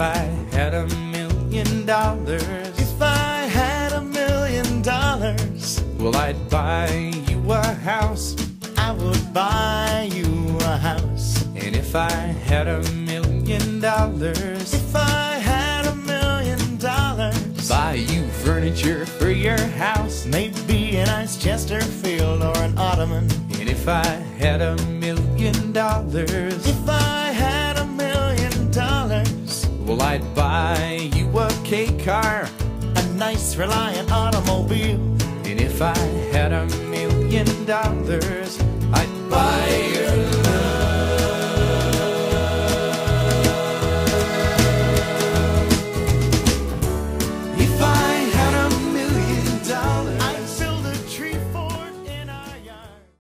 I had a million dollars, If I had a million dollars, well, I'd buy you a house. I would buy you a house. And if I had a million dollars, If I had a million dollars, buy you furniture for your house. maybe a nice Chesterfield or an ottoman. And if I had a million dollars, I'd buy you a K car. a nice Reliant automobile. And if I had a million dollars,